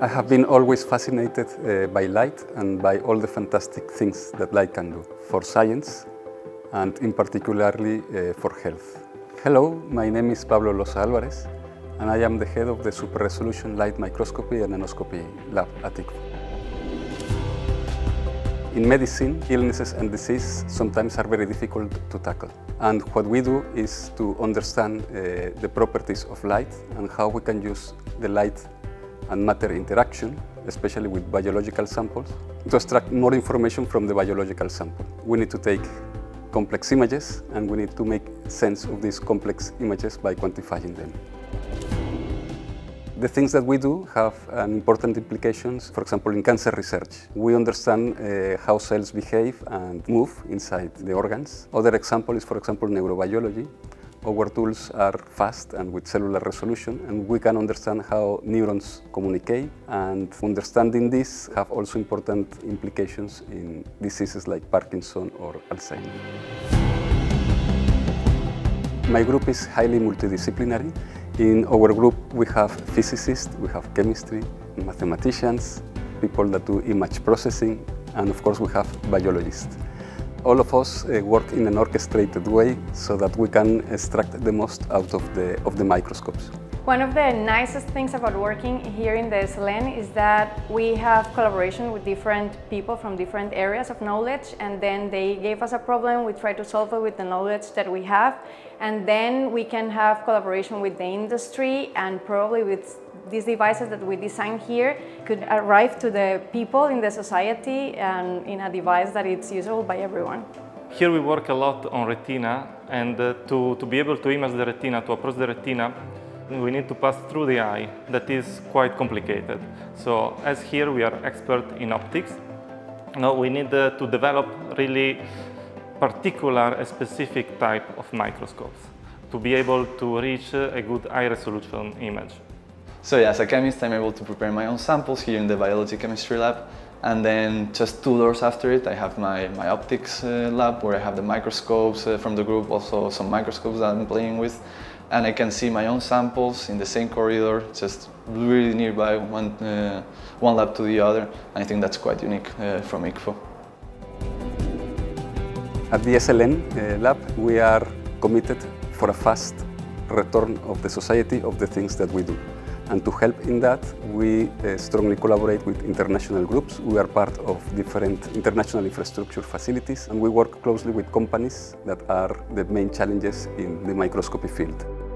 I have been always fascinated uh, by light and by all the fantastic things that light can do for science and in particularly uh, for health. Hello, my name is Pablo Loza Alvarez and I am the head of the Super Resolution Light Microscopy and Nanoscopy Lab at ICFO. In medicine, illnesses and disease sometimes are very difficult to tackle. And what we do is to understand uh, the properties of light and how we can use the light and matter interaction, especially with biological samples, to extract more information from the biological sample. We need to take complex images and we need to make sense of these complex images by quantifying them. The things that we do have an important implications, for example, in cancer research. We understand uh, how cells behave and move inside the organs. Other example is, for example, neurobiology. Our tools are fast and with cellular resolution, and we can understand how neurons communicate. And understanding this have also important implications in diseases like Parkinson or Alzheimer's. My group is highly multidisciplinary. In our group, we have physicists, we have chemistry, mathematicians, people that do image processing, and of course we have biologists all of us uh, work in an orchestrated way so that we can extract the most out of the, of the microscopes. One of the nicest things about working here in the SLN is that we have collaboration with different people from different areas of knowledge and then they gave us a problem, we try to solve it with the knowledge that we have and then we can have collaboration with the industry and probably with these devices that we design here could arrive to the people in the society and in a device that is usable by everyone. Here we work a lot on retina and uh, to, to be able to image the retina, to approach the retina, we need to pass through the eye. That is quite complicated. So as here we are expert in optics, now we need uh, to develop really particular, a specific type of microscopes to be able to reach uh, a good high resolution image. So yeah, as a chemist, I'm able to prepare my own samples here in the biology chemistry lab. And then just two doors after it, I have my, my optics uh, lab where I have the microscopes uh, from the group, also some microscopes that I'm playing with. And I can see my own samples in the same corridor, just really nearby, one, uh, one lab to the other. I think that's quite unique uh, from ICFO. At the SLN uh, lab, we are committed for a fast return of the society of the things that we do. And to help in that, we uh, strongly collaborate with international groups. We are part of different international infrastructure facilities, and we work closely with companies that are the main challenges in the microscopy field.